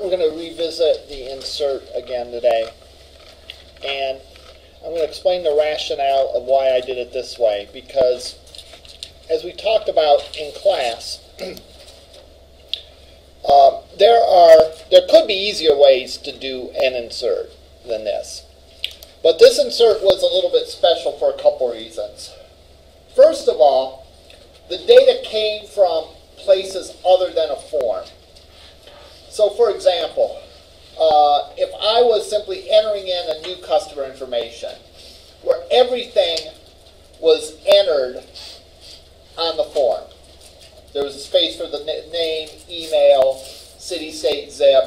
we're going to revisit the insert again today. And I'm going to explain the rationale of why I did it this way. Because as we talked about in class, um, there are there could be easier ways to do an insert than this. But this insert was a little bit special for a couple reasons. First of all, the data came from places other than a form. So for example, uh, if I was simply entering in a new customer information, where everything was entered on the form. There was a space for the name, email, city, state, zip,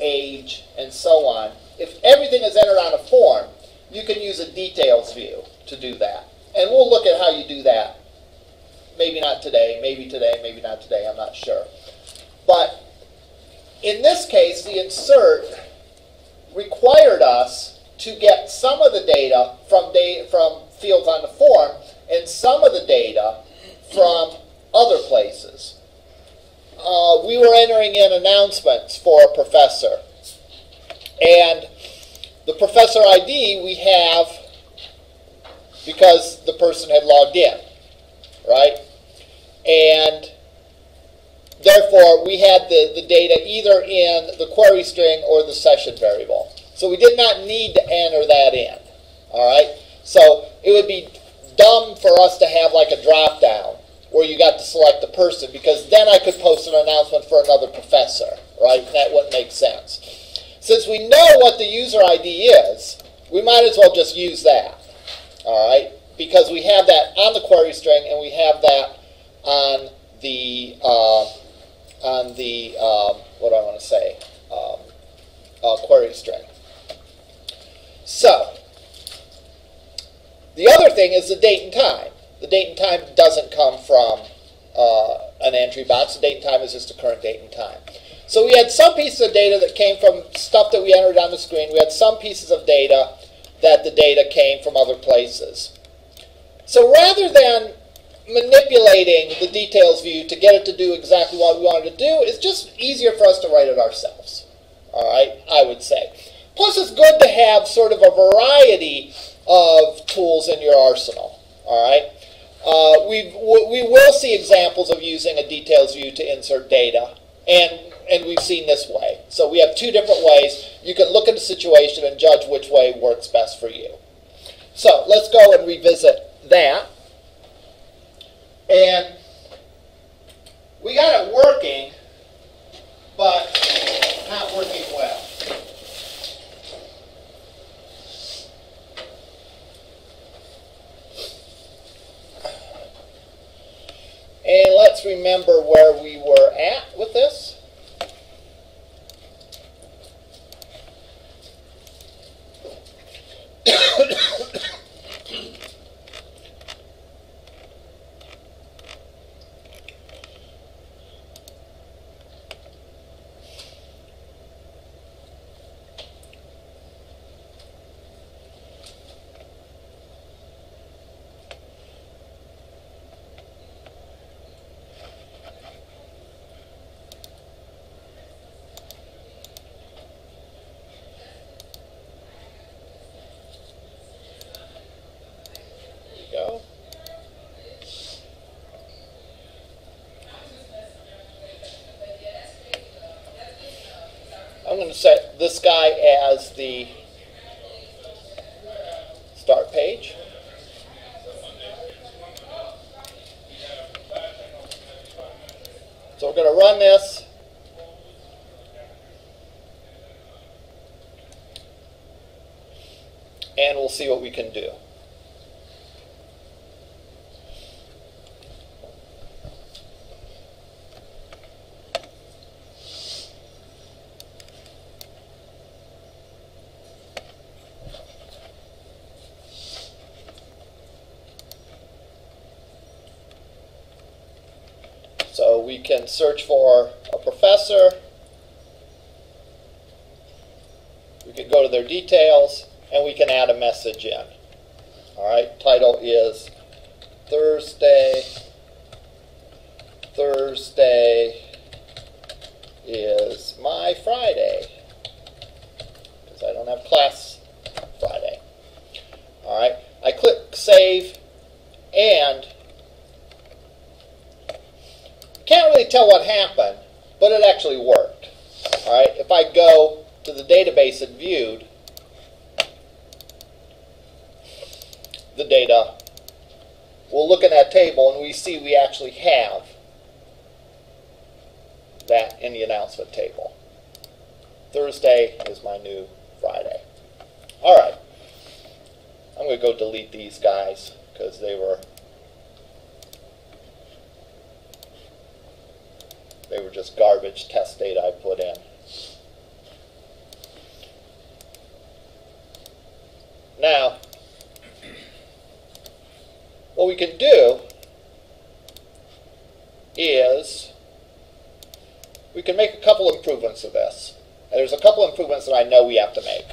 age, and so on. If everything is entered on a form, you can use a details view to do that. And we'll look at how you do that. Maybe not today, maybe today, maybe not today, I'm not sure. But in this case, the insert required us to get some of the data from, from fields on the form and some of the data from other places. Uh, we were entering in announcements for a professor. And the professor ID we have because the person had logged in, right? And therefore, we had the, the data either in the query string or the session variable. So we did not need to enter that in, all right? So it would be dumb for us to have like a drop down where you got to select the person because then I could post an announcement for another professor, right? That wouldn't make sense. Since we know what the user ID is, we might as well just use that, all right? Because we have that on the query string and we have that on the uh, on the um, what do I want to say um, uh, query string. So the other thing is the date and time. The date and time doesn't come from uh, an entry box. The date and time is just the current date and time. So we had some pieces of data that came from stuff that we entered on the screen. We had some pieces of data that the data came from other places. So rather than manipulating the details view to get it to do exactly what we wanted to do, it's just easier for us to write it ourselves. All right, I would say. Plus, it's good to have sort of a variety of tools in your arsenal. All right. Uh, we we will see examples of using a details view to insert data, and and we've seen this way. So we have two different ways. You can look at the situation and judge which way works best for you. So let's go and revisit that. And we got it working, but not working well. And let's remember where we were at with this. guy as the start page. So we're going to run this. And we'll see what we can do. Search for a professor. We can go to their details and we can add a message in. All right, title is Thursday, Thursday, is my Friday. Because I don't have class Friday. Alright, I click save and tell what happened, but it actually worked. Alright, if I go to the database and viewed the data, we'll look in that table and we see we actually have that in the announcement table. Thursday is my new Friday. All right. I'm going to go delete these guys because they were they were just garbage test data I put in. Now, what we can do is we can make a couple improvements of this. And there's a couple improvements that I know we have to make.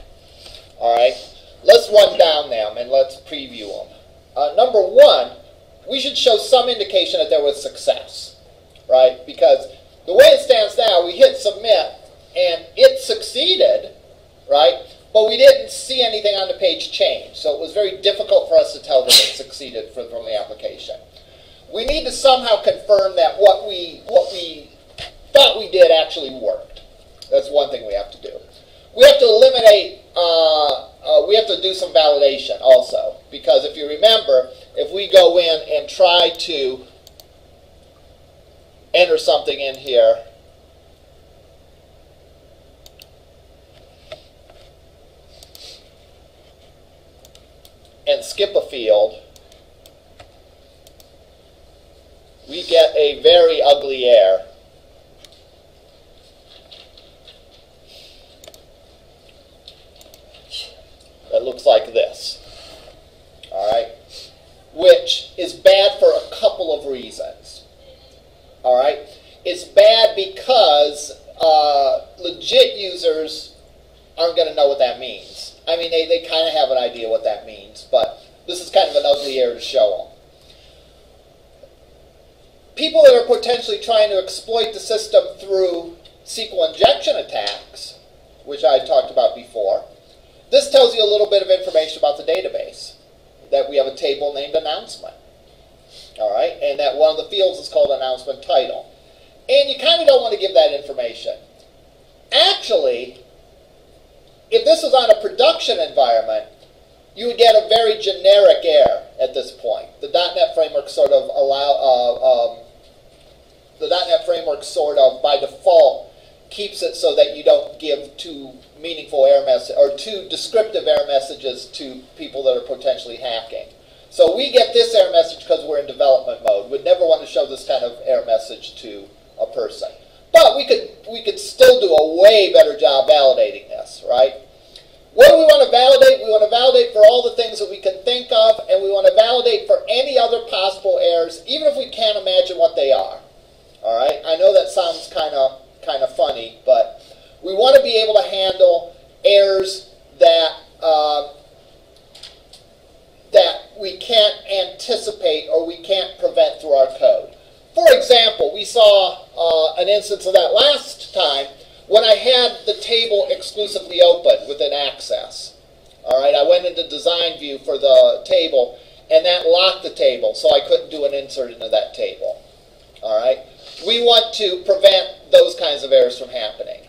All right, let's run down them and let's preview them. Uh, number one, we should show some indication that there was success, right? Because the way it stands now, we hit submit and it succeeded, right? But we didn't see anything on the page change, so it was very difficult for us to tell that it succeeded from, from the application. We need to somehow confirm that what we what we thought we did actually worked. That's one thing we have to do. We have to eliminate, uh, uh, we have to do some validation also. Because if you remember, if we go in and try to enter something in here, and skip a field, we get a very ugly error. that looks like this. All right? Which is bad for a couple of reasons. All right? It's bad because uh, legit users aren't going to know what that means. I mean, they, they kind of have an idea what that means, but this is kind of an ugly error to show them. People that are potentially trying to exploit the system through SQL injection attacks, which I talked about before, this tells you a little bit of information about the database. That we have a table named announcement. All right, and that one of the fields is called announcement title. And you kind of don't want to give that information. Actually, if this was on a production environment, you would get a very generic error at this point. The .NET framework sort of allow uh, um, the .NET framework sort of by default keeps it so that you don't give too meaningful error message or too descriptive error messages to people that are potentially hacking. So we get this error message because we're in development mode. We'd never want to show this kind of error message to a person. But we could we could still do a way better job validating this, right? What do we want to validate? We want to validate for all the things that we can think of, and we want to validate for any other possible errors, even if we can't imagine what they are. All right? I know that sounds kind of kind of funny, but we want to be able to handle errors that uh, that we can't anticipate or we can't prevent through our code. For example, we saw uh, an instance of that last time when I had the table exclusively open within Access. All right, I went into design view for the table, and that locked the table, so I couldn't do an insert into that table. All right, we want to prevent those kinds of errors from happening.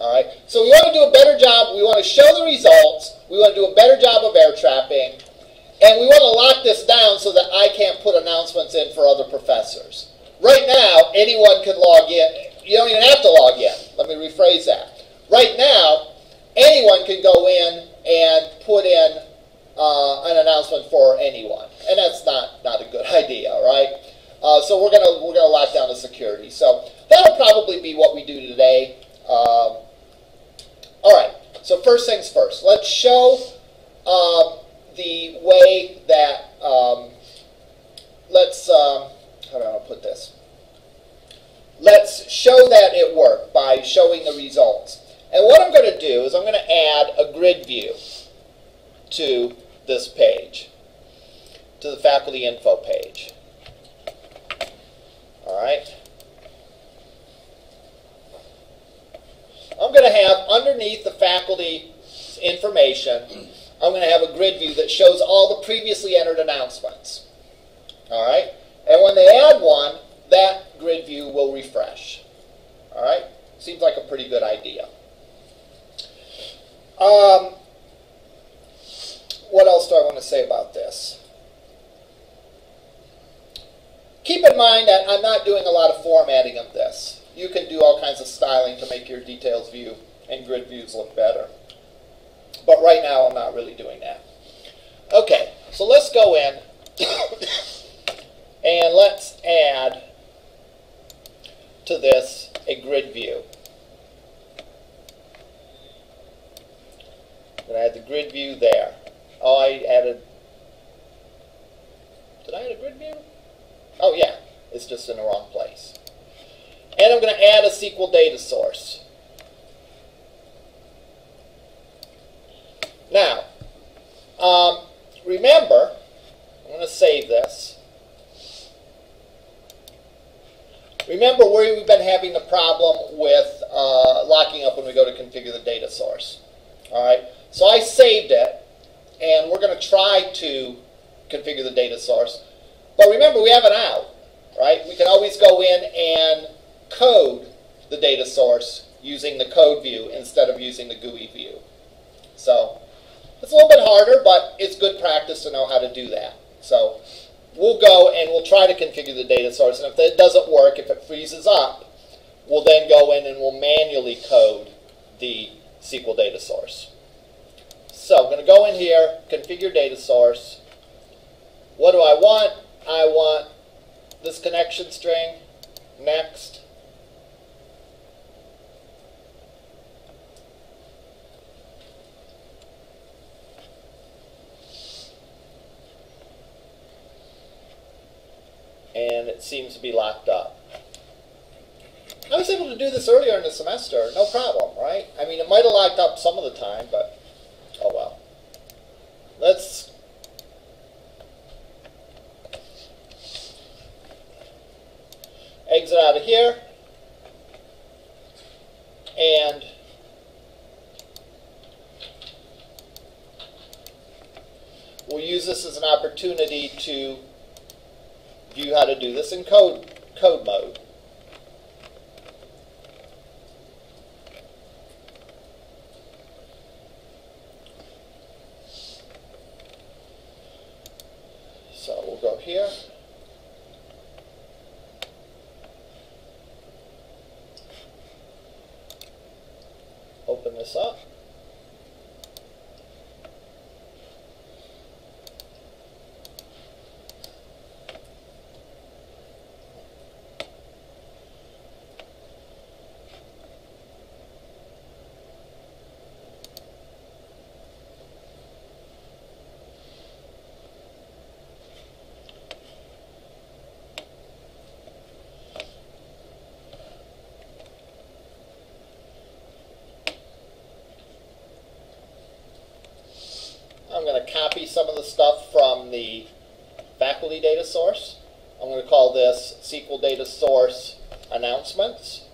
All right, so we want to do a better job. We want to show the results. We want to do a better job of error trapping. And we want to lock this down so that I can't put announcements in for other professors. Right now, anyone can log in. You don't even have to log in. Let me rephrase that. Right now, anyone can go in and put in uh, an announcement for anyone. And that's not, not a good idea, right? Uh, so we're gonna we're gonna lock down the security. So that'll probably be what we do today. Um, all right. So first things first. Let's show um, the way that um, let's um, how do I put this? Let's show that it worked by showing the results. And what I'm going to do is I'm going to add a grid view to this page, to the faculty info page. All right. I'm going to have underneath the faculty information, I'm going to have a grid view that shows all the previously entered announcements. All right? And when they add one, that grid view will refresh. All right? Seems like a pretty good idea. Um, what else do I want to say about this? Keep in mind that I'm not doing a lot of formatting of this. You can do all kinds of styling to make your details view and grid views look better. But right now I'm not really doing that. Okay, so let's go in and let's add to this a grid view. I'm going to add the grid view there. Oh, I added, did I add a grid view? Oh yeah, it's just in the wrong place. And I'm going to add a SQL data source. Now, um, remember, I'm going to save this. Remember where we've been having the problem with uh, locking up when we go to configure the data source. All right, so I saved it, and we're going to try to configure the data source. But remember, we have an out, right? We can always go in and code the data source using the code view instead of using the GUI view. So it's a little bit harder, but it's good practice to know how to do that. So we'll go and we'll try to configure the data source. And if it doesn't work, if it freezes up, we'll then go in and we'll manually code the SQL data source. So I'm going to go in here, configure data source. What do I want? I want this connection string. Next. And it seems to be locked up. I was able to do this earlier in the semester, no problem, right? I mean, it might have locked up some of the time, but oh well. Let's exit out of here and we'll use this as an opportunity to you how to do this in code, code mode. So we'll go here. Open this up. I'm going to copy some of the stuff from the faculty data source. I'm going to call this SQL data source announcements.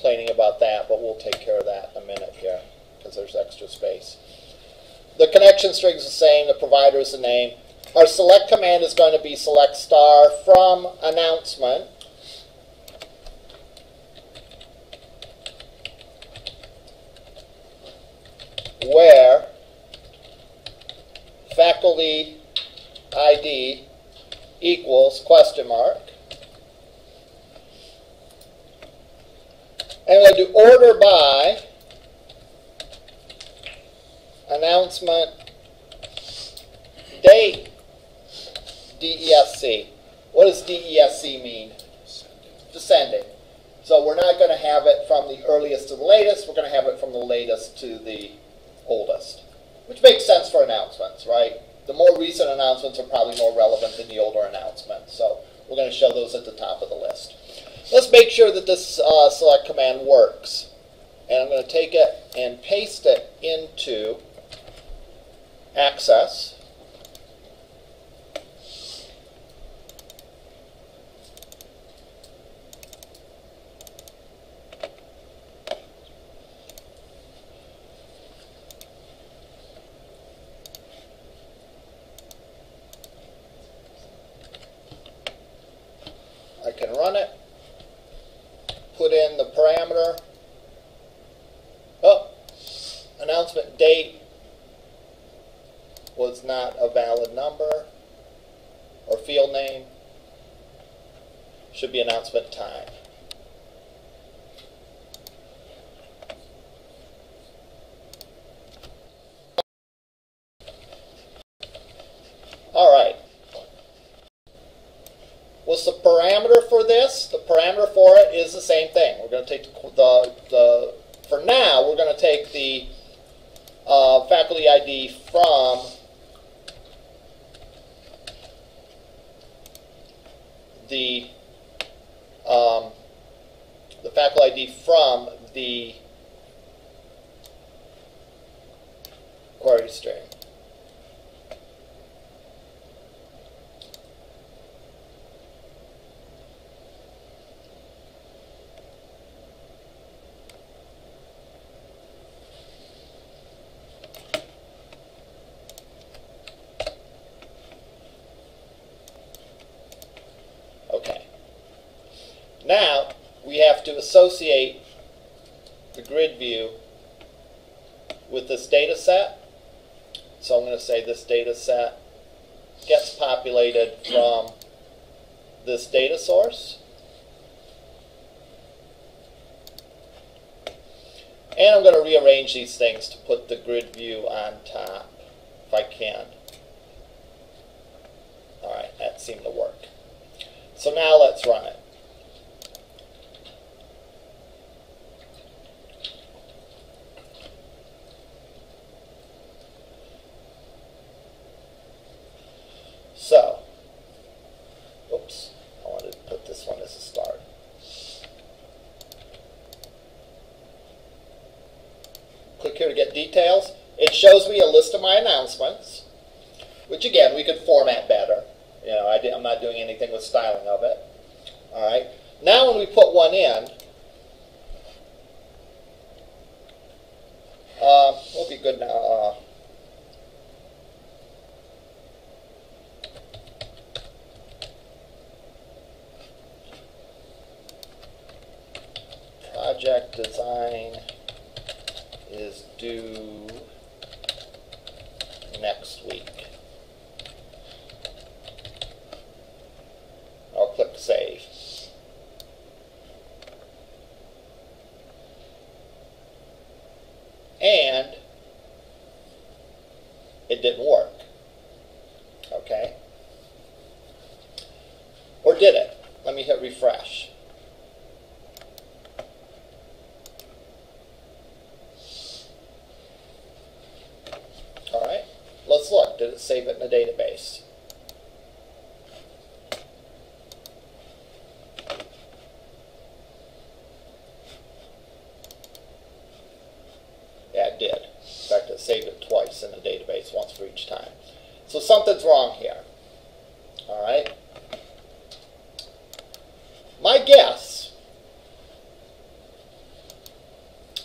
Complaining about that, but we'll take care of that in a minute here because there's extra space. The connection string is the same. The provider is the name. Our select command is going to be select star from announcement. Where faculty ID equals question mark. And we're going to do order by announcement date DESC. What does DESC mean? Descending. So we're not going to have it from the earliest to the latest. We're going to have it from the latest to the oldest, which makes sense for announcements, right? The more recent announcements are probably more relevant than the older announcements. So we're going to show those at the top of the list. Let's make sure that this uh, select command works. And I'm going to take it and paste it into access. I can run it, put in the parameter. Oh, announcement date was not a valid number or field name. Should be announcement time. All right. What's the parameter for this? The parameter for it is the same thing. We're going to take the, the, the for now, we're going to take the uh, faculty ID from the um, the faculty ID from the query string. Associate the grid view with this data set. So I'm going to say this data set gets populated from this data source. And I'm going to rearrange these things to put the grid view on top, if I can. All right, that seemed to work. So now let's run it. So, oops, I wanted to put this one as a start. Click here to get details. It shows me a list of my announcements, which again, we could format better. You know, I am not doing anything with styling of it. All right. Now when we put one in, uh, will be good now. Uh, project design is due next week. I'll click save. And didn't work. Okay? Or did it? Let me hit refresh. All right, let's look. Did it save it in the database? Yeah, it did. In fact, it saved it twice in the database, once for each time. So something's wrong here. All right. My guess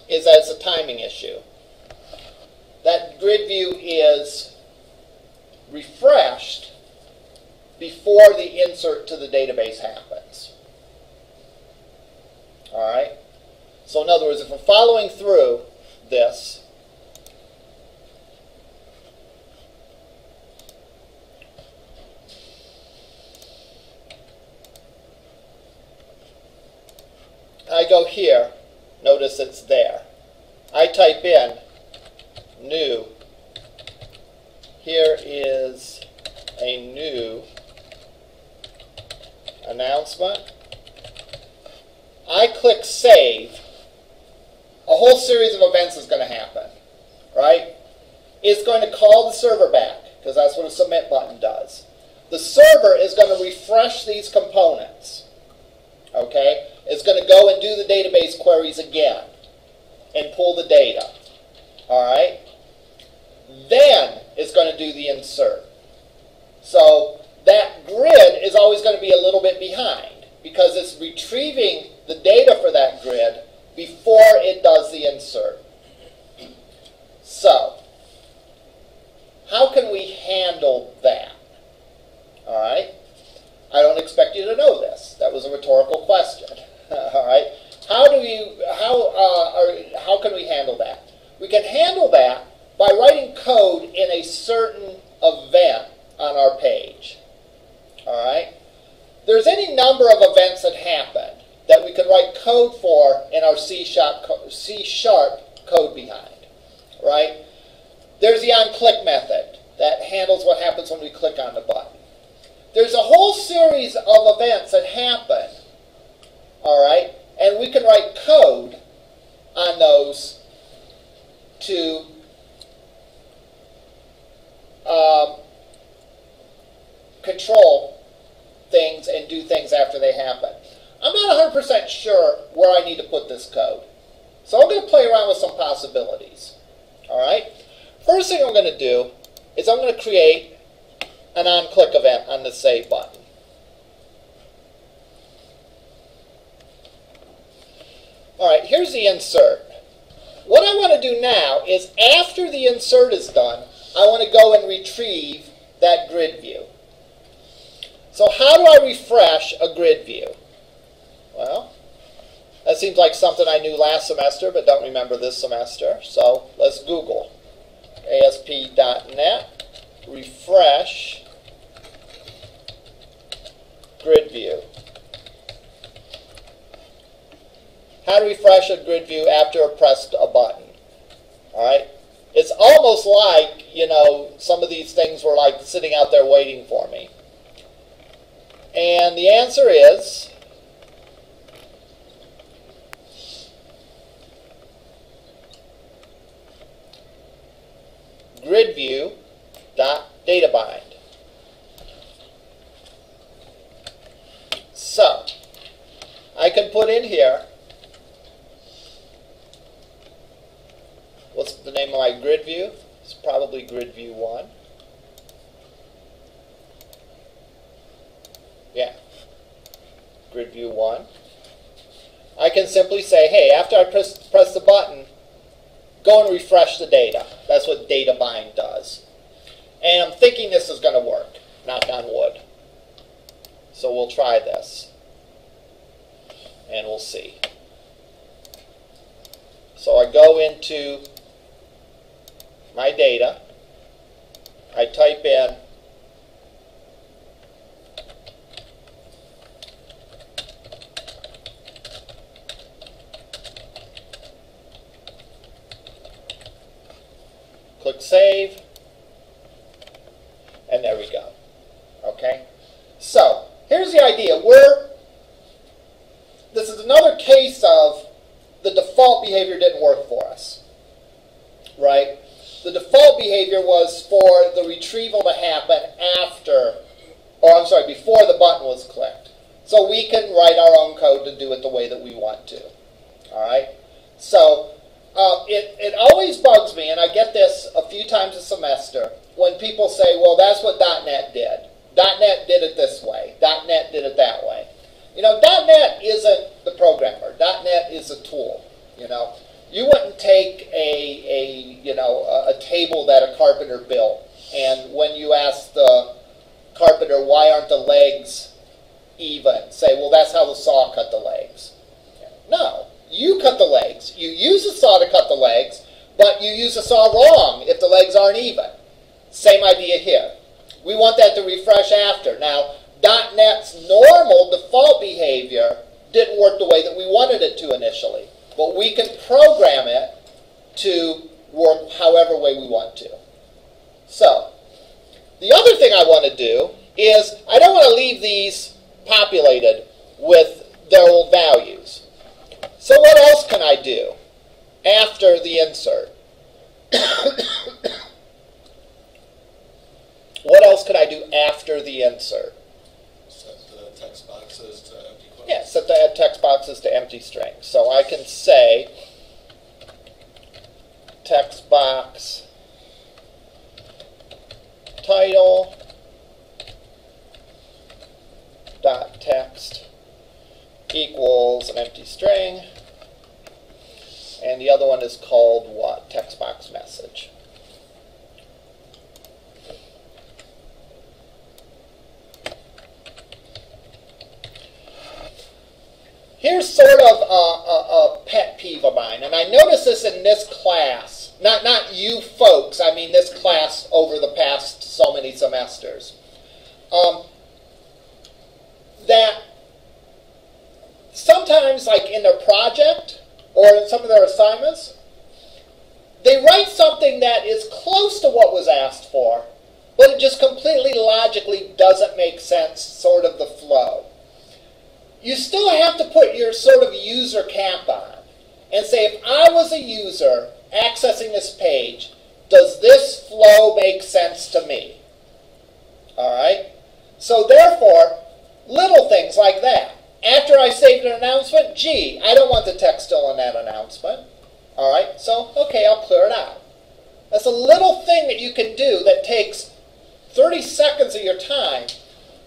is that it's a timing issue. That grid view is refreshed before the insert to the database happens. All right? So in other words, if we're following through this, I go here, notice it's there. I type in new. Here is a new announcement. I click save. A whole series of events is going to happen, right? It's going to call the server back because that's what a submit button does. The server is going to refresh these components, okay? It's going to go and do the database queries again and pull the data. All right? Then it's going to do the insert. So that grid is always going to be a little bit behind because it's retrieving the data for that grid before it does the insert. So, how can we handle that? All right? I don't expect you to know this. That was a rhetorical question. All right? How do you how uh, are, how can we handle that? We can handle that by writing code in a certain event on our page. All right? There's any number of events that happen that we could write code for in our C sharp, C sharp code behind. Right? There's the onClick method that handles what happens when we click on the button. There's a whole series of events that happen, all right, and we can write code on those to um, control things and do things after they happen. I'm not 100% sure where I need to put this code. So I'm going to play around with some possibilities. All right. First thing I'm going to do is I'm going to create an on-click event on the Save button. All right, here's the insert. What I want to do now is after the insert is done, I want to go and retrieve that grid view. So how do I refresh a grid view? Well, that seems like something I knew last semester but don't remember this semester. So let's Google ASP.NET refresh grid view. How to refresh a grid view after I pressed a button. All right. It's almost like, you know, some of these things were like sitting out there waiting for me. And the answer is gridview.databind. So, I can put in here What's the name of my grid view? It's probably grid view 1. Yeah, grid view 1. I can simply say, hey, after I press, press the button, go and refresh the data. That's what data bind does. And I'm thinking this is going to work, knock on wood. So we'll try this. And we'll see. So I go into my data. I type in click save, and there we go. Okay? So, here's the idea. We're, this is another case of the default behavior didn't work for us. Right? The default behavior was for the retrieval to happen after, or I'm sorry, before the button was clicked. So we can write our own code to do it the way that we want to. All right? So uh, it, it always bugs me, and I get this a few times a semester, when people say, well, that's what .NET did. .NET did it this way. .NET did it that way. You know, .NET isn't the programmer. .NET is a tool, you know. you wouldn't take a, a you know a, a table that a carpenter built, and when you ask the carpenter why aren't the legs even, say, well that's how the saw cut the legs. No, you cut the legs. You use a saw to cut the legs, but you use a saw wrong if the legs aren't even. Same idea here. We want that to refresh after. Now, .NET's normal default behavior didn't work the way that we wanted it to initially. But we can program it to work however way we want to. So, the other thing I want to do is I don't want to leave these populated with their old values. So what else can I do after the insert? what else could I do after the insert? Set the text boxes to empty quotes. Yeah, set the text boxes to empty strings. So I can say text box title dot text equals an empty string and the other one is called what text box message Here's sort of a, a, a, pet peeve of mine, and I noticed this in this class. Not not you folks. I mean this class over the past so many semesters. Um, that sometimes, like in their project or in some of their assignments, they write something that is close to what was asked for, but it just completely logically doesn't make sense. Sort of the flow you still have to put your sort of user cap on and say, if I was a user accessing this page, does this flow make sense to me? All right? So therefore, little things like that. After I saved an announcement, gee, I don't want the text still in that announcement. All right? So, okay, I'll clear it out. That's a little thing that you can do that takes 30 seconds of your time,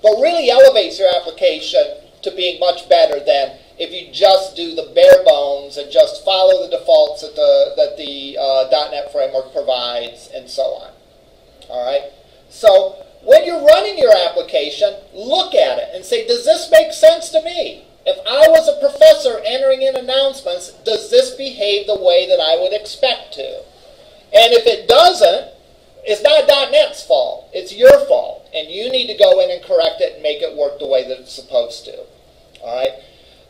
but really elevates your application to being much better than if you just do the bare bones and just follow the defaults that the that the uh, .NET framework provides and so on. All right. So when you're running your application, look at it and say, does this make sense to me? If I was a professor entering in announcements, does this behave the way that I would expect to? And if it doesn't, it's not .NET's fault. It's your fault. And you need to go in and correct it and make it work the way that it's supposed to. All right?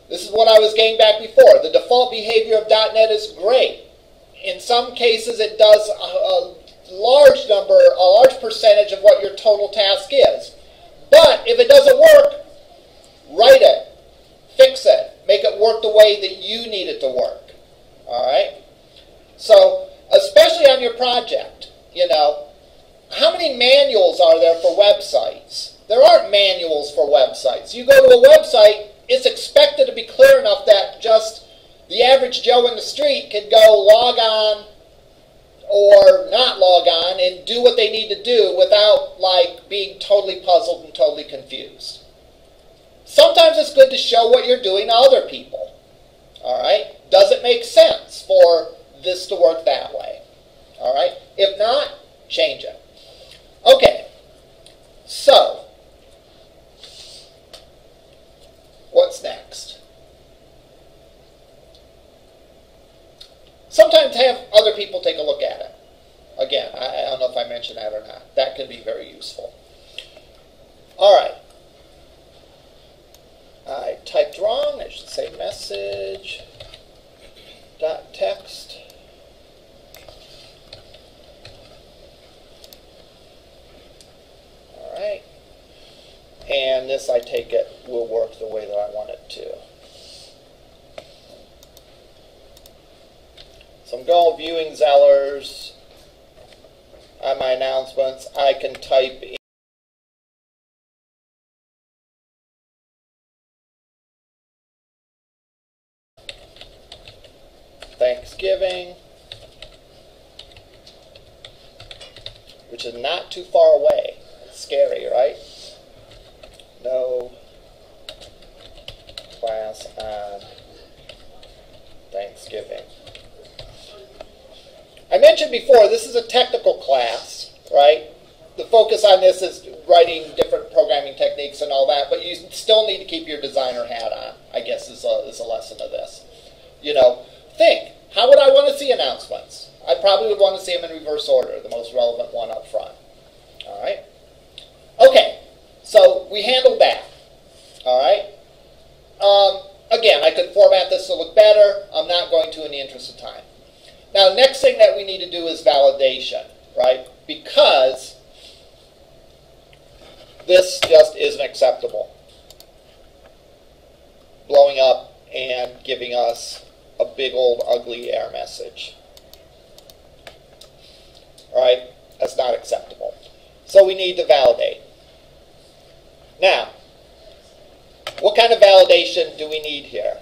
This is what I was getting back before. The default behavior of .NET is great. In some cases, it does a, a large number, a large percentage of what your total task is. But if it doesn't work, write it, fix it, make it work the way that you need it to work. All right? So, especially on your project, you know, how many manuals are there for websites? There aren't manuals for websites. You go to a website, it's expected to be clear enough that just the average Joe in the street can go log on or not log on and do what they need to do without like being totally puzzled and totally confused. Sometimes it's good to show what you're doing to other people. All right? Does it make sense for this to work that way? All right? If not, change it. Okay. So, What's next? Sometimes have other people take a look at it. Again, I, I don't know if I mentioned that or not. That can be very useful. All right. I typed wrong. I should say message dot text. All right. And this, I take it, will work the way that I want it to. So I'm going viewing Zellers on my announcements. I can type in Thanksgiving, which is not too far away. Scary, right? no class on Thanksgiving. I mentioned before, this is a technical class, right? The focus on this is writing different programming techniques and all that, but you still need to keep your designer hat on, I guess is a, is a lesson of this. You know, think, how would I want to see announcements? I probably would want to see them in reverse order, the most relevant one up front. All right? Okay, so we handled that. All right? Um, again, I could format this to look better. I'm not going to in the interest of time. Now, next thing that we need to do is validation, right? Because this just isn't acceptable. Blowing up and giving us a big old ugly error message. All right? That's not acceptable. So we need to validate. Now, what kind of validation do we need here?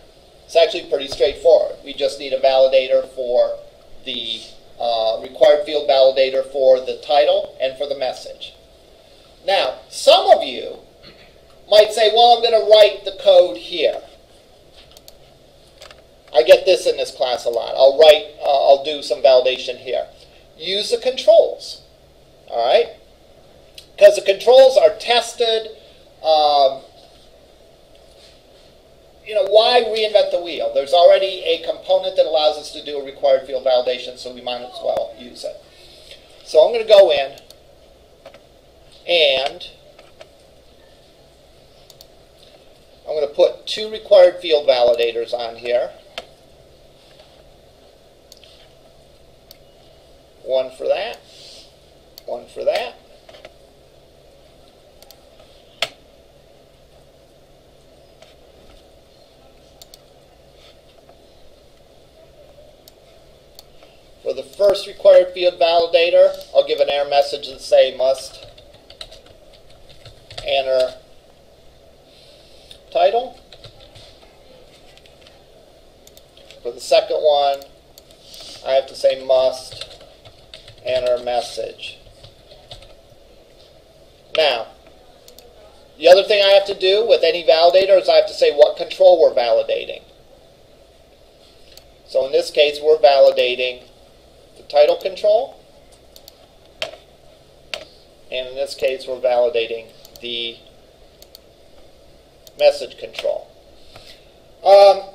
It's actually pretty straightforward. We just need a validator for the uh, required field validator for the title and for the message. Now, some of you might say, well, I'm going to write the code here. I get this in this class a lot. I'll write, uh, I'll do some validation here. Use the controls, all right? Because the controls are tested. Um, you know, why reinvent the wheel? There's already a component that allows us to do a required field validation, so we might as well use it. So I'm going to go in and I'm going to put two required field validators on here. One for that, one for that. First required field validator, I'll give an error message and say must enter title. For the second one, I have to say must enter message. Now, the other thing I have to do with any validator is I have to say what control we're validating. So in this case, we're validating title control. And in this case, we're validating the message control. Um,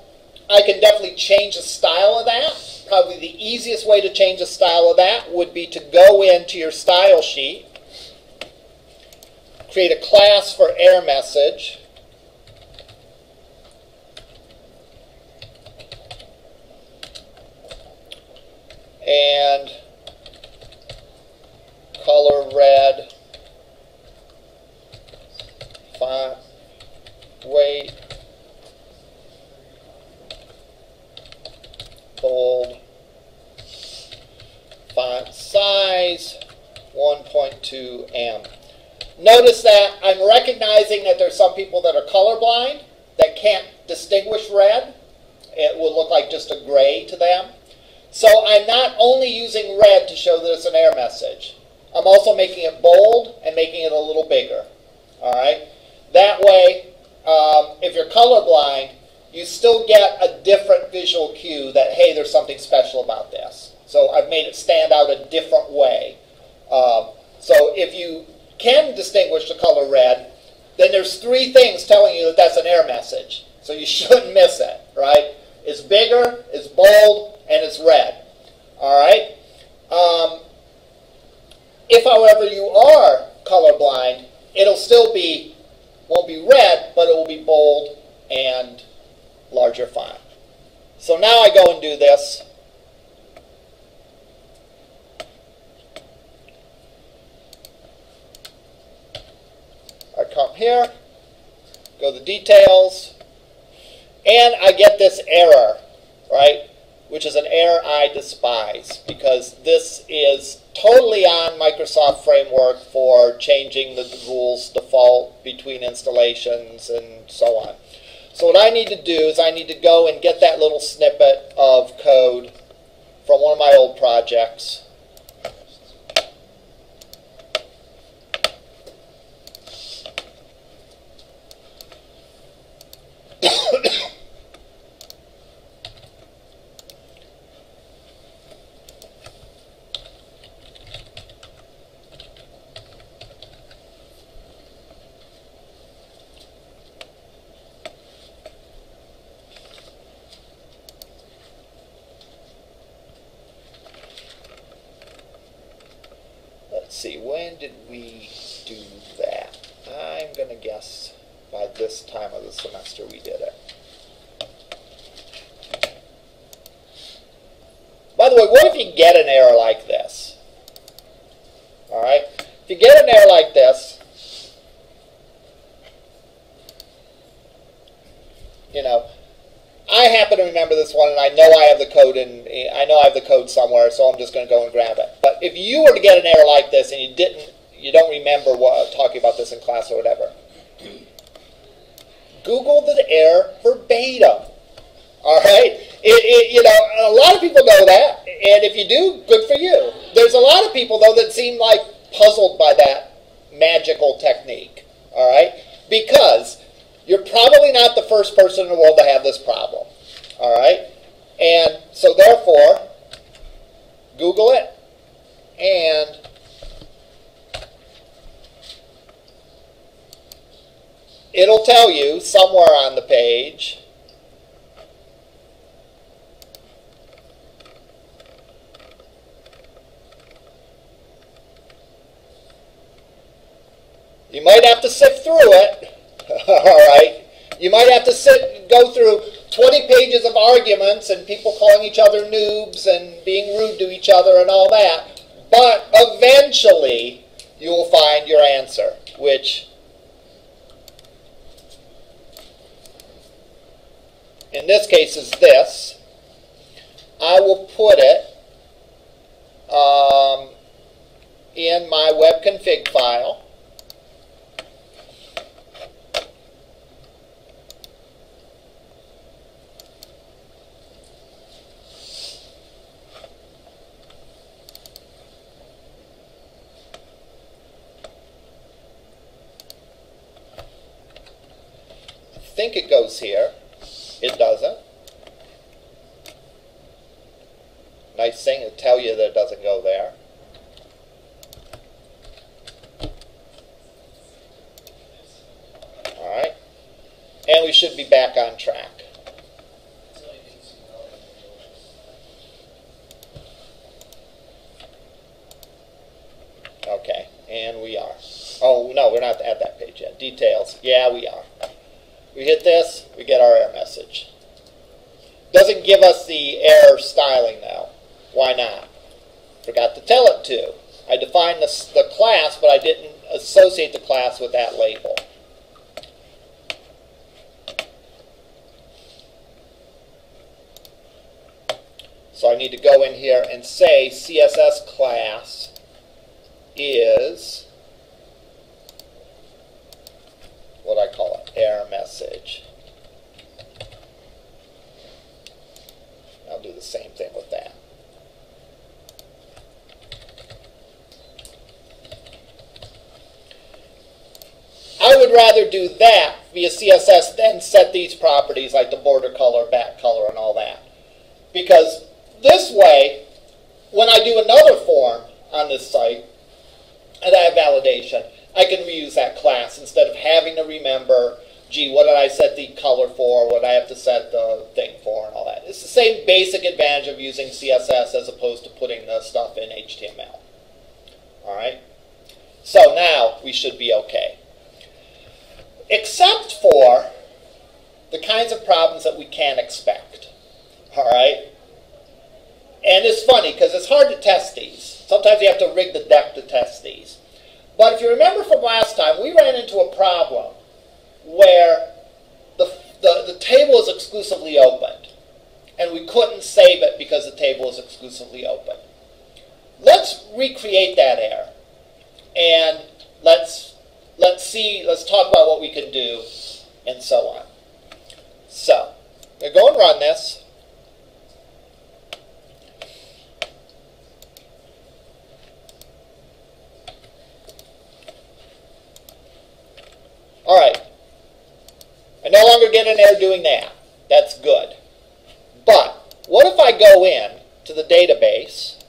I can definitely change the style of that. Probably the easiest way to change the style of that would be to go into your style sheet, create a class for error message, and color red, font, weight, bold, font size, 1.2 em. Notice that I'm recognizing that there's some people that are colorblind that can't distinguish red. It will look like just a gray to them. So I'm not only using red to show that it's an error message. I'm also making it bold and making it a little bigger. All right. That way, um, if you're colorblind, you still get a different visual cue that hey, there's something special about this. So I've made it stand out a different way. Um, so if you can distinguish the color red, then there's three things telling you that that's an error message. So you shouldn't miss it, right? It's bigger, it's bold, and it's red. All right? Um, if, however, you are colorblind, it'll still be, won't be red, but it will be bold and larger font. So now I go and do this. I come here, go to details, and I get this error, right? Which is an error I despise because this is totally on Microsoft Framework for changing the rules default between installations and so on. So what I need to do is I need to go and get that little snippet of code from one of my old projects. see, when did we do that? I'm going to guess by this time of the semester we did it. By the way, what if you get an error like this? All right? If you get an error like this, you know, I happen to remember this one, and I know I have the code in. I know I have the code somewhere, so I'm just going to go and grab it. But if you were to get an error like this, and you didn't, you don't remember what talking about this in class or whatever, Google the error verbatim. All right, it, it, you know a lot of people know that, and if you do, good for you. There's a lot of people though that seem like puzzled by that magical technique. All right, because you're probably not the first person in the world to have this problem. All right, and so therefore, Google it, and it'll tell you somewhere on the page You might have to sift through it. All right. You might have to sit, go through 20 pages of arguments and people calling each other noobs and being rude to each other and all that. But eventually, you will find your answer, which in this case is this. I will put it um, in my web config file. Think it goes here. It doesn't. Nice thing to tell you that it doesn't go there. Alright. And we should be back on track. Okay, and we are. Oh, no, we're not at that page yet. Details. Yeah, we are. We hit this, we get our error message. Doesn't give us the error styling now. Why not? Forgot to tell it to. I defined the, the class, but I didn't associate the class with that label. So I need to go in here and say CSS class is what I call an error message. I'll do the same thing with that. I would rather do that via CSS than set these properties like the border color, back color, and all that. Because this way, when I do another form on this site, and I have validation, I can reuse that class instead of having to remember, gee, what did I set the color for, what I have to set the thing for, and all that. It's the same basic advantage of using CSS as opposed to putting the stuff in HTML. All right? So now we should be okay. Except for the kinds of problems that we can't expect. All right? And it's funny because it's hard to test these. Sometimes you have to rig the deck to test these. But if you remember from last time, we ran into a problem where the, the, the table is exclusively opened. And we couldn't save it because the table is exclusively open. Let's recreate that error. And let's, let's see, let's talk about what we can do and so on. So, I'm going to go and run this. All right. I no longer get an error doing that. That's good. But what if I go in to the database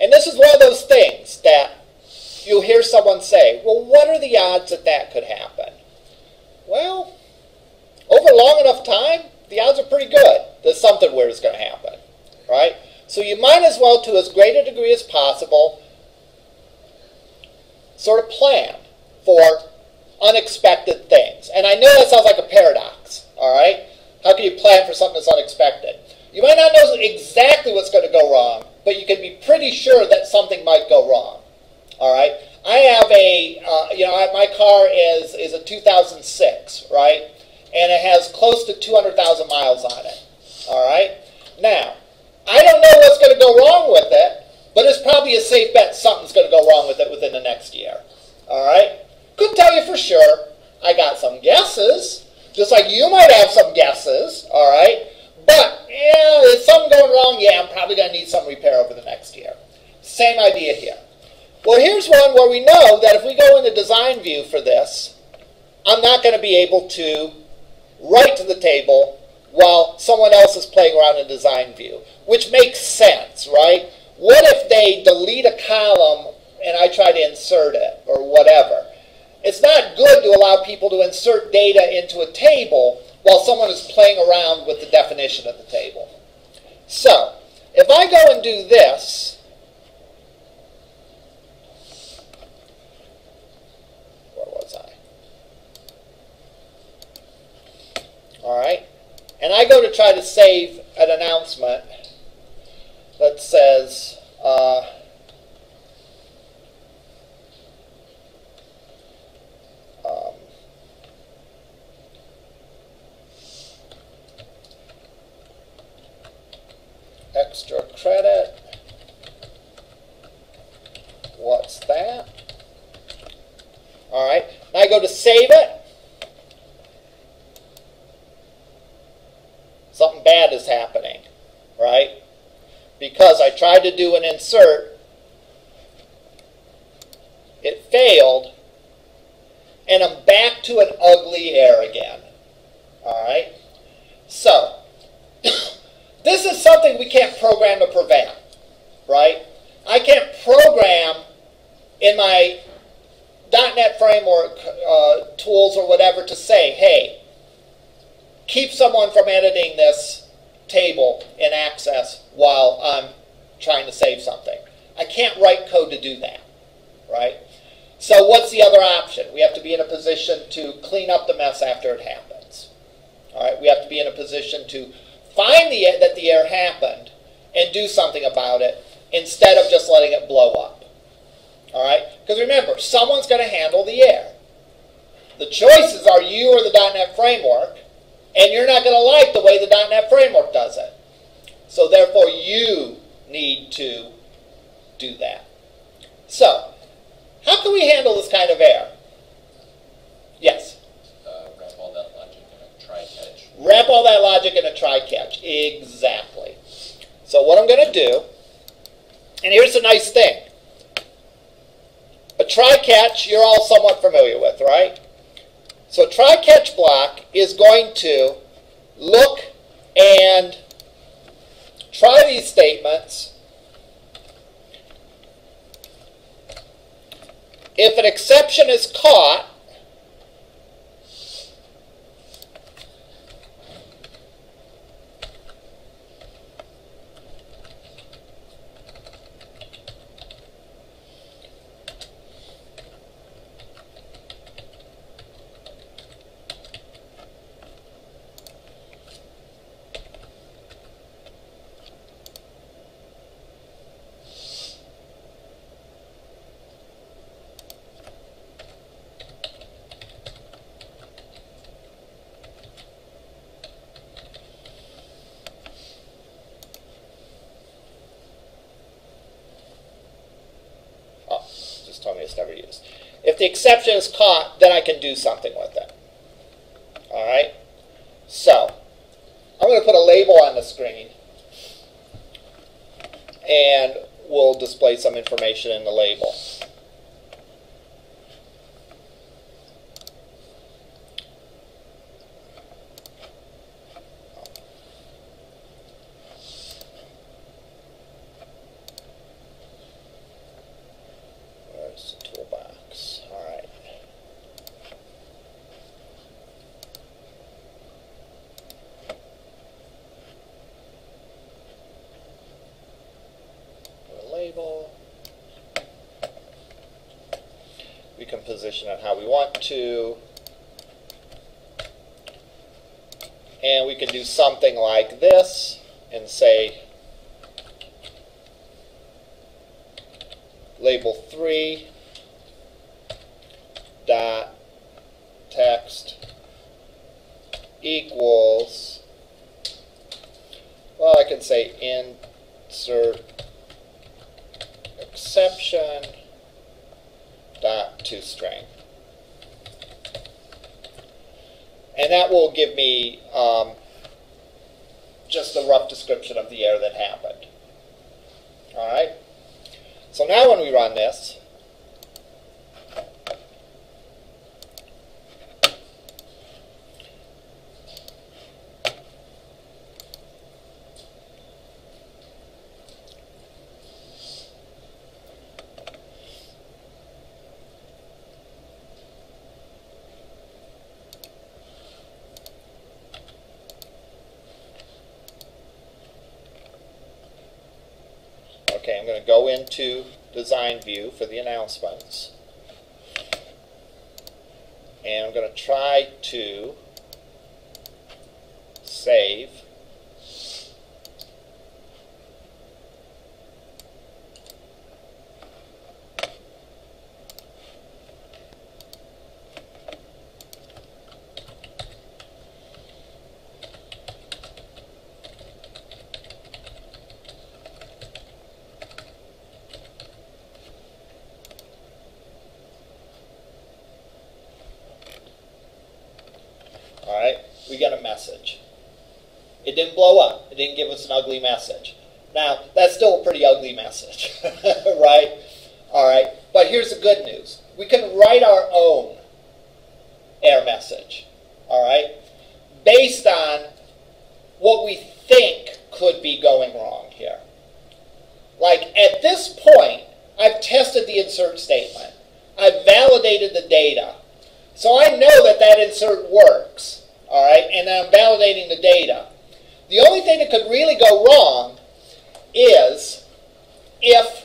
And this is one of those things that you'll hear someone say, well, what are the odds that that could happen? Well, over long enough time, the odds are pretty good that something weird is going to happen, right? So you might as well, to as great a degree as possible, sort of plan for unexpected things. And I know that sounds like a paradox, all right? How can you plan for something that's unexpected? You might not know exactly what's going to go wrong, but you can be pretty sure that something might go wrong, all right? I have a, uh, you know, my car is, is a 2006, right? And it has close to 200,000 miles on it, all right? Now, I don't know what's going to go wrong with it, but it's probably a safe bet something's going to go wrong with it within the next year. All right? Couldn't tell you for sure. I got some guesses, just like you might have some guesses. All right? But, yeah, is something going wrong? Yeah, I'm probably going to need some repair over the next year. Same idea here. Well, here's one where we know that if we go into design view for this, I'm not going to be able to write to the table while someone else is playing around in design view, which makes sense, right? What if they delete a column and I try to insert it or whatever? It's not good to allow people to insert data into a table while someone is playing around with the definition of the table. So, if I go and do this, where was I? All right and I go to try to save an announcement that says, uh, um, extra credit. What's that? All right. Now I go to save it. Something bad is happening, right? Because I tried to do an insert, it failed, and I'm back to an ugly error again. All right? So, this is something we can't program to prevent, right? I can't program in my .NET framework uh, tools or whatever to say, hey, keep someone from editing this table in Access while I'm trying to save something. I can't write code to do that, right? So what's the other option? We have to be in a position to clean up the mess after it happens. All right, we have to be in a position to find the that the error happened and do something about it instead of just letting it blow up. All right, because remember, someone's going to handle the error. The choices are you or the .NET framework, and you're not going to like the way the .NET Framework does it. So therefore, you need to do that. So, how can we handle this kind of error? Yes? Uh, wrap all that logic in a try-catch. Wrap all that logic in a try-catch. Exactly. So what I'm going to do, and here's the nice thing. A try-catch you're all somewhat familiar with, right? So try-catch block is going to look and try these statements. If an exception is caught, If the exception is caught, then I can do something with it. All right? So, I'm going to put a label on the screen. And we'll display some information in the label. It how we want to. And we can do something like this and say label 3 dot text equals well I can say insert exception dot to string and that will give me um, just a rough description of the error that happened all right so now when we run this, Okay, I'm going to design view for the announcements. And I'm going to try to save All right, we got a message. It didn't blow up. It didn't give us an ugly message. Now, that's still a pretty ugly message, right? All right, but here's the good news. We can write our own error message, all right, based on what we think could be going wrong here. Like, at this point, I've tested the insert statement. I've validated the data. So I know that that insert works, all right, and I'm validating the data. The only thing that could really go wrong is if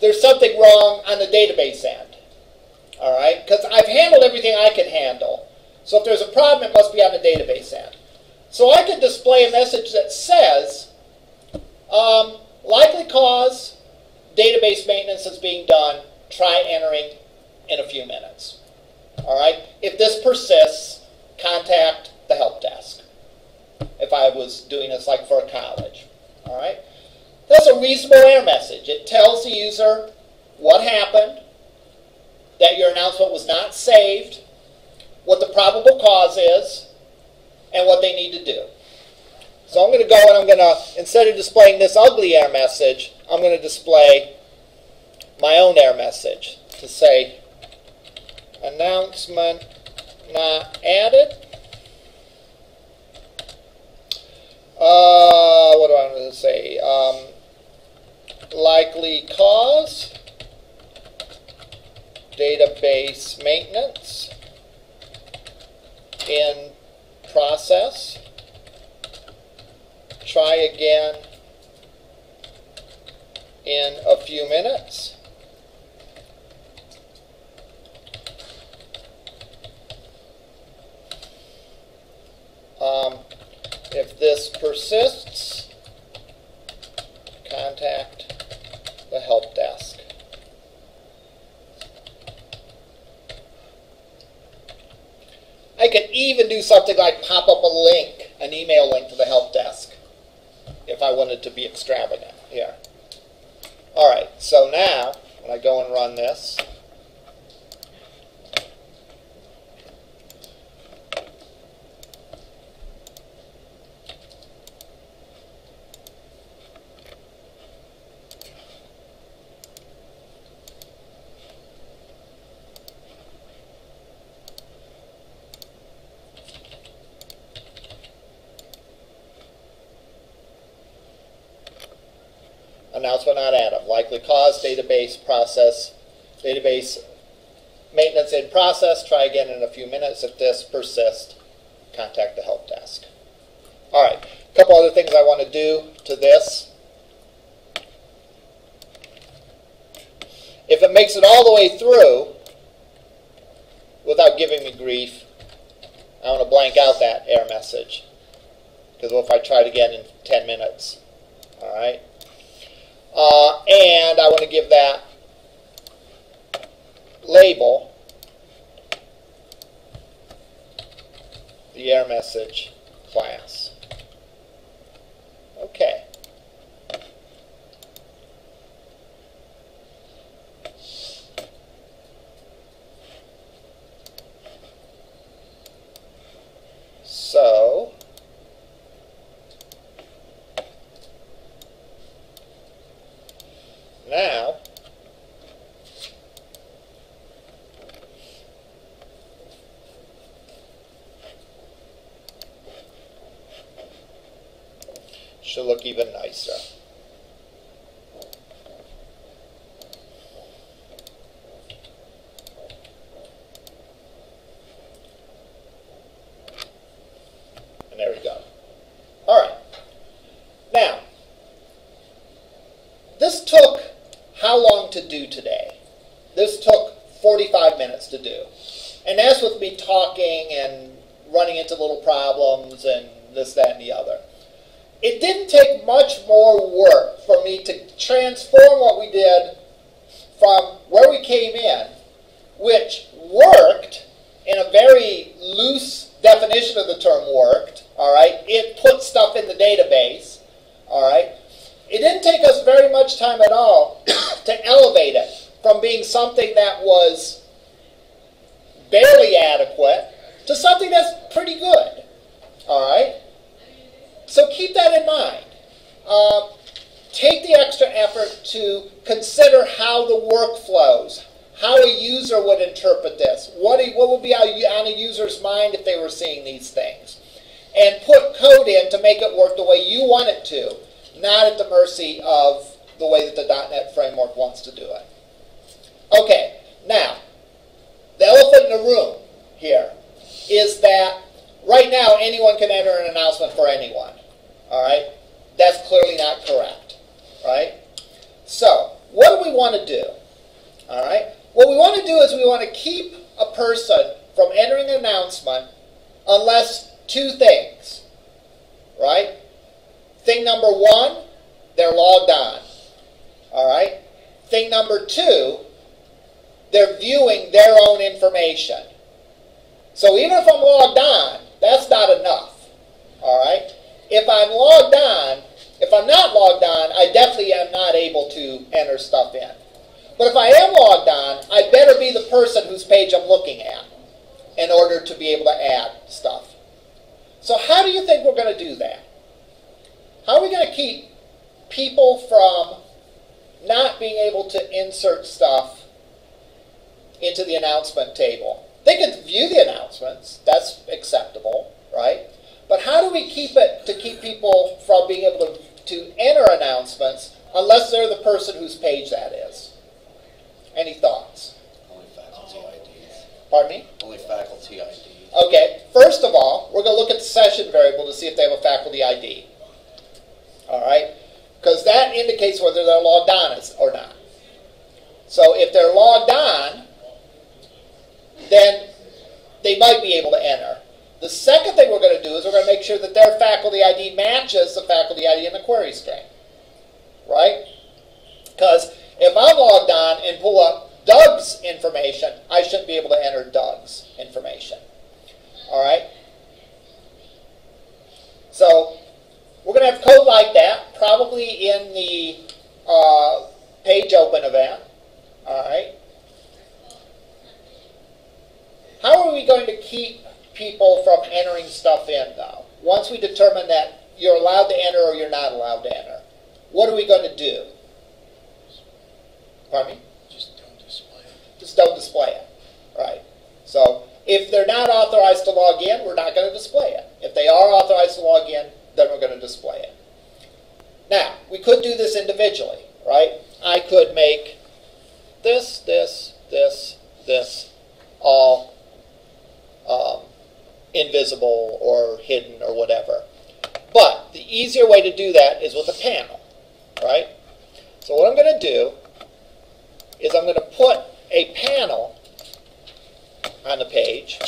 there's something wrong on the database end, all right, because I've handled everything I can handle. So if there's a problem, it must be on the database end. So I could display a message that says, um, likely cause, database maintenance is being done, try entering in a few minutes. All right. If this persists, contact the help desk. If I was doing this like for a college. All right. That's a reasonable error message. It tells the user what happened, that your announcement was not saved, what the probable cause is, and what they need to do. So I'm going to go and I'm going to, instead of displaying this ugly error message, I'm going to display my own error message to say, announcement not added. Uh, what do I want to say? Um, likely cause, database maintenance, in process, try again in a few minutes. Um, if this persists, contact the help desk. I could even do something like pop up a link, an email link to the help desk, if I wanted to be extravagant here. All right, so now when I go and run this, added. Likely cause, database process, database maintenance in process. Try again in a few minutes. If this persists, contact the help desk. All right, a couple other things I want to do to this. If it makes it all the way through, without giving me grief, I want to blank out that error message. Because what if I try it again in 10 minutes? All right. Uh, and I want to give that label the error message class. Okay. Should look even nicer. And there we go. All right. Now, this took how long to do today? This took 45 minutes to do. And that's with me talking and running into little problems and this, that, and the other. It didn't take much more work for me to transform what we did from where we came in, which worked in a very loose definition of the term worked, all right? It put stuff in the database, all right? It didn't take us very much time at all to elevate it from being something that was barely adequate to something that's pretty good, all right? So keep that in mind. Uh, take the extra effort to consider how the work flows, how a user would interpret this, what, what would be on a user's mind if they were seeing these things, and put code in to make it work the way you want it to, not at the mercy of the way that the .NET framework wants to do it. Okay, now, the elephant in the room here is that right now anyone can enter an announcement for anyone. All right? That's clearly not correct. Right? So, what do we want to do? All right? What we want to do is we want to keep a person from entering an announcement unless two things. Right? Thing number one, they're logged on. All right? Thing number two, they're viewing their own information. So even if I'm logged on, that's not enough. All right? If I'm logged on, if I'm not logged on, I definitely am not able to enter stuff in. But if I am logged on, I better be the person whose page I'm looking at in order to be able to add stuff. So how do you think we're going to do that? How are we going to keep people from not being able to insert stuff into the announcement table? They can view the announcements. That's acceptable, right? But how do we keep it to keep people from being able to, to enter announcements unless they're the person whose page that is? Any thoughts? Only faculty IDs. Pardon me? Only faculty IDs. Okay, first of all, we're going to look at the session variable to see if they have a faculty ID. All right? Because that indicates whether they're logged on or not. So if they're logged on, then they might be able to enter. The second thing we're going to do is we're going to make sure that their faculty ID matches the faculty ID in the query string. Right? Because if I'm logged on and pull up Doug's information, I shouldn't be able to enter Doug's information. All right? So we're going to have code like that, probably in the uh, page open event. All right? How are we going to keep people from entering stuff in, though? Once we determine that you're allowed to enter or you're not allowed to enter, what are we going to do? Pardon me? Just don't display it. Just don't display it. Right. So if they're not authorized to log in, we're not going to display it. If they are authorized to log in, then we're going to display it. Now, we could do this individually, right? I could make this, this, this, this, all um, invisible or hidden or whatever. But the easier way to do that is with a panel, right? So what I'm going to do is I'm going to put a panel on the page.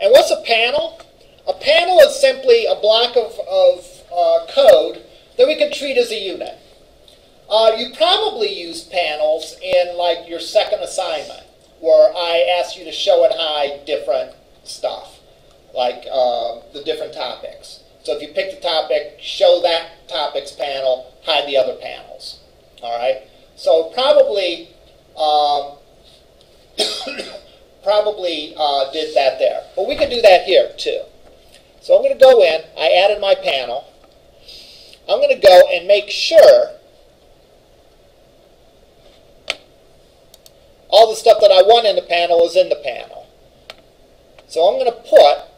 And what's a panel? A panel is simply a block of, of uh, code that we can treat as a unit. Uh, you probably used panels in like your second assignment, where I asked you to show and hide different stuff, like uh, the different topics. So if you pick the topic, show that topic's panel, hide the other panels. All right. So probably um, probably uh, did that there, but we could do that here too. So I'm going to go in. I added my panel. I'm going to go and make sure all the stuff that I want in the panel is in the panel. So I'm going to put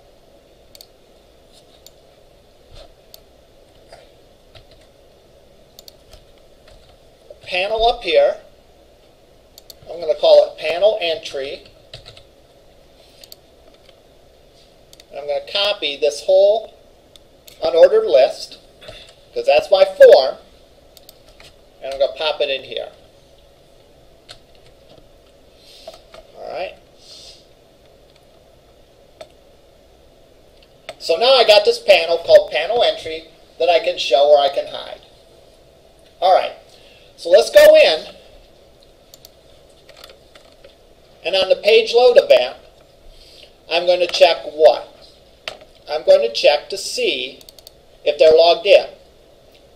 a panel up here. I'm going to call it panel entry. And I'm going to copy this whole unordered list because that's my form. And I'm going to pop it in here. All right. So now I got this panel called panel entry that I can show or I can hide. All right. So let's go in. And on the page load event, I'm going to check what? I'm going to check to see if they're logged in.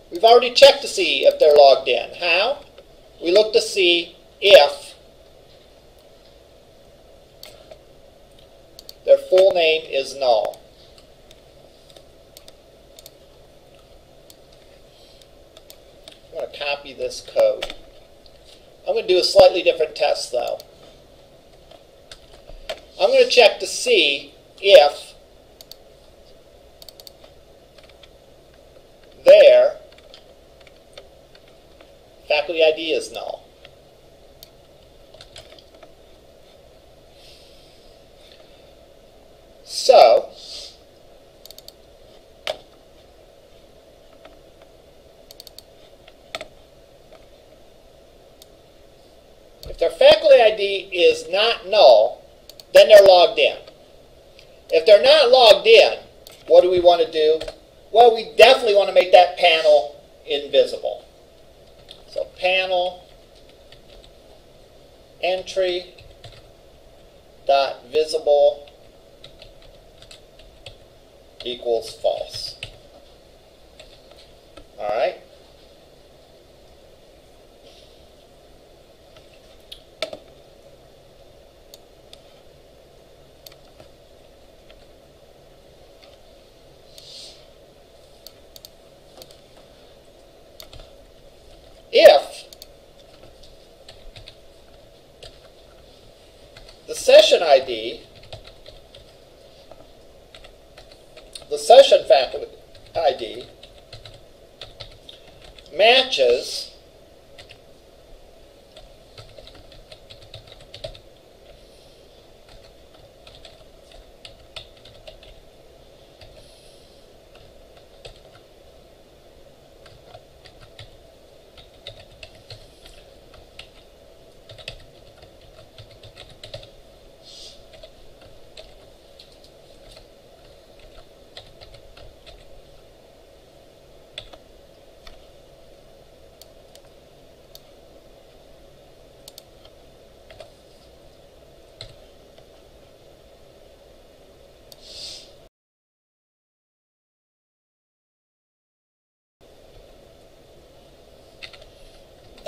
We've already checked to see if they're logged in. How? We look to see if their full name is null. I'm going to copy this code. I'm going to do a slightly different test though. I'm going to check to see if their faculty ID is null. So, if their faculty ID is not null, then they're logged in. If they're not logged in, what do we want to do? Well, we definitely want to make that panel invisible. So panel entry dot visible equals false. All right. If the session ID, session faculty ID, matches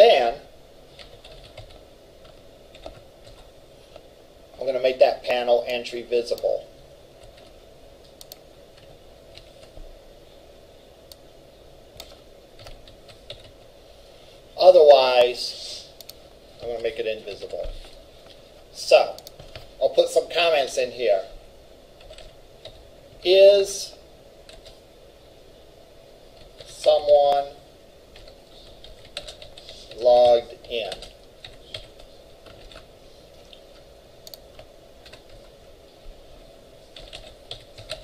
then I'm going to make that panel entry visible. Otherwise, I'm going to make it invisible. So, I'll put some comments in here. Is someone logged in.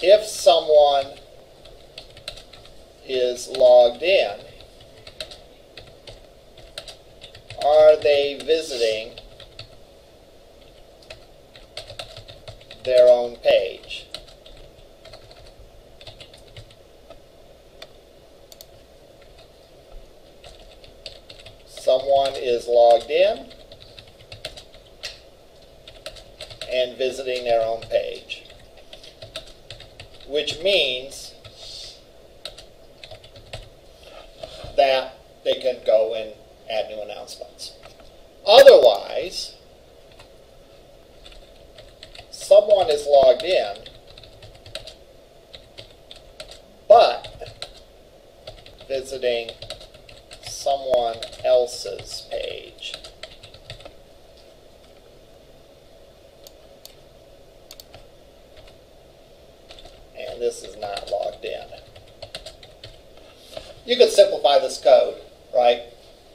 If someone is logged in, are they visiting their own page? Is logged in and visiting their own page. Which means that they can go and add new announcements. Otherwise, someone is logged in, but visiting someone else's page. And this is not logged in. You could simplify this code, right?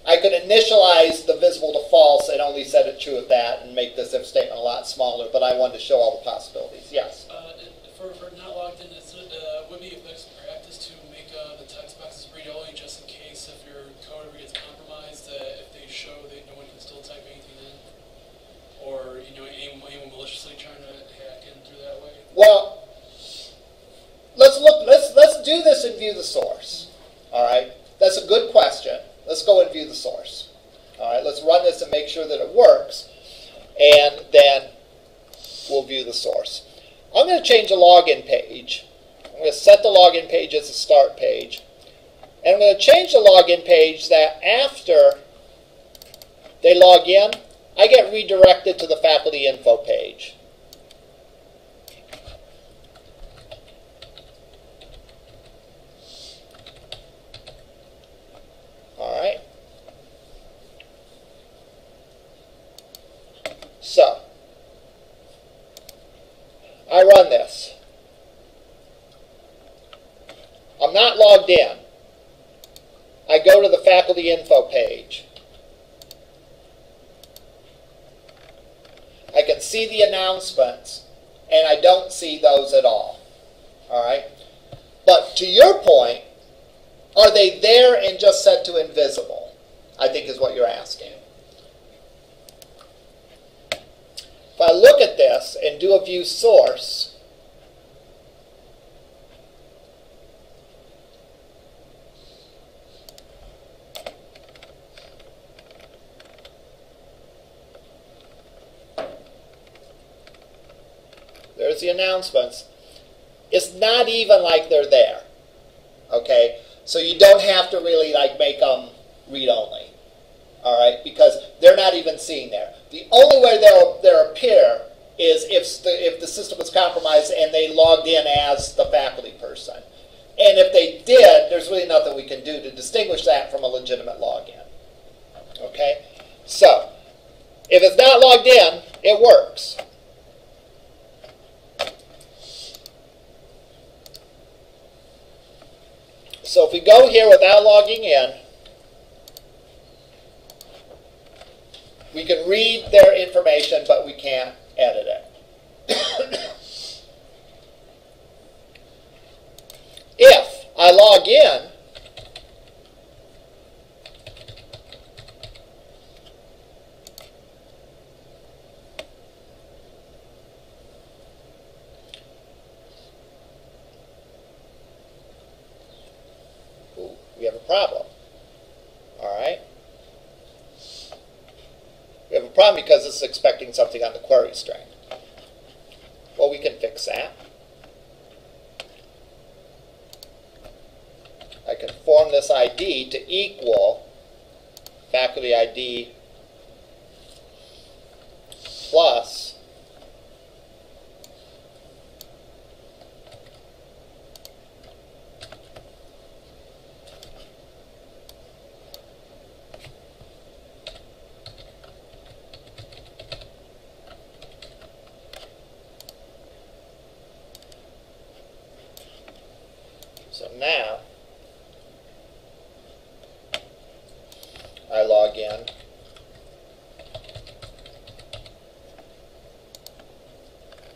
I could initialize the visible to false and only set it true of that and make this if statement a lot smaller, but I wanted to show all the possibilities. Yes? Uh, for, for not logged in, is it, uh, would be a best practice to make, uh, the text boxes read-only just in case if your code ever gets compromised, that if they show that no one can still type anything in? Or, you know, anyone, anyone maliciously trying to hack in through that way? Well, let's look, let's, let's do this and view the source. All right? That's a good question. Let's go and view the source. All right, let's run this and make sure that it works. And then we'll view the source. I'm going to change the login page. I'm going to set the login page as a start page. And I'm going to change the login page that after they log in, I get redirected to the faculty info page. All right. So, I run this. I'm not logged in. I go to the info page. I can see the announcements, and I don't see those at all. All right? But to your point, are they there and just set to invisible? I think is what you're asking. If I look at this and do a view source, announcements. It's not even like they're there. Okay? So you don't have to really like make them read only. All right? Because they're not even seen there. The only way they'll, they'll appear is if the, if the system was compromised and they logged in as the faculty person. And if they did, there's really nothing we can do to distinguish that from a legitimate login. Okay? So, if it's not logged in, it works. So if we go here without logging in, we can read their information, but we can't edit it. if I log in, ooh, we have a problem. All right? We have a problem because it's expecting something string. Well, we can fix that. I can form this ID to equal faculty ID plus So now I log in.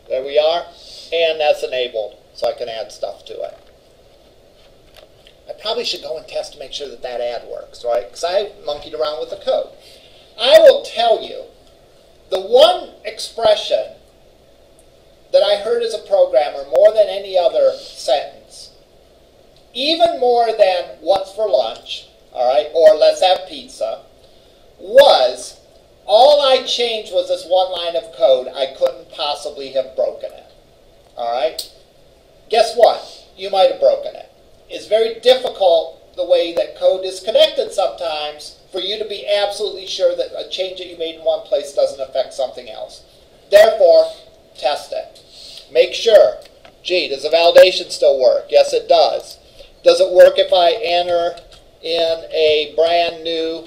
There we are, and that's enabled, so I can add stuff to it. I probably should go and test to make sure that that ad works, right? Because I monkeyed around with the code. I will tell you, the one expression that I heard as a programmer more than any other sentence, even more than what's for lunch, all right, or let's have pizza, was all I changed was this one line of code. I couldn't possibly have broken it. All right? Guess what? You might have broken it. It's very difficult the way that code is connected sometimes for you to be absolutely sure that a change that you made in one place doesn't affect something else. Therefore, test it. Make sure. Gee, does the validation still work? Yes, it does. Does it work if I enter in a brand new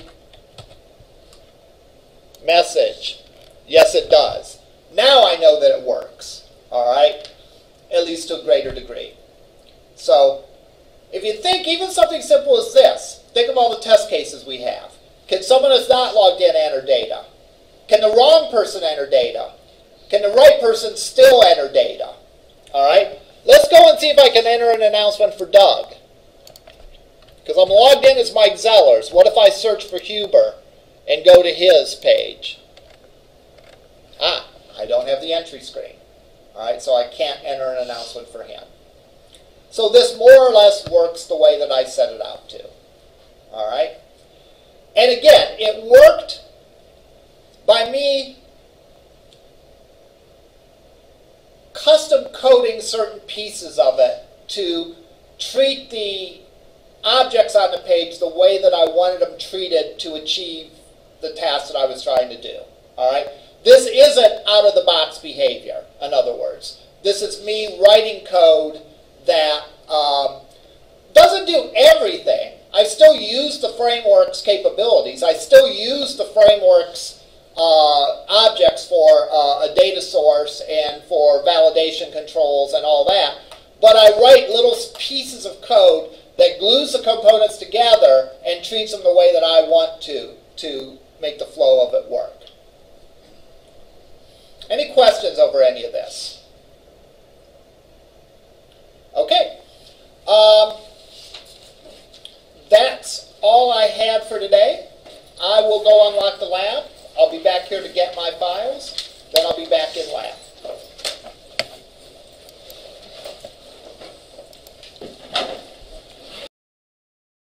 message? Yes, it does. Now I know that it works. All right? At least to a greater degree. So, if you think even something simple as this, think of all the test cases we have. Can someone who's not logged in enter data? Can the wrong person enter data? Can the right person still enter data? All right? Let's go and see if I can enter an announcement for Doug. Because I'm logged in as Mike Zellers. What if I search for Huber and go to his page? Ah, I don't have the entry screen. All right, so I can't enter an announcement for him. So this more or less works the way that I set it out to. All right? And again, it worked by me custom coding certain pieces of it to treat the objects on the page the way that I wanted them treated to achieve the task that I was trying to do. All right? This isn't out of the box behavior, in other words. This is me writing code that um, doesn't do everything. I still use the framework's capabilities. I still use the framework's uh, objects for uh, a data source and for validation controls and all that. But I write little pieces of code that glues the components together and treats them the way that I want to to make the flow of it work. Any questions over any of this? Okay. Um, that's all I had for today. I will go unlock the lab. I'll be back here to get my files. Then I'll be back in lab.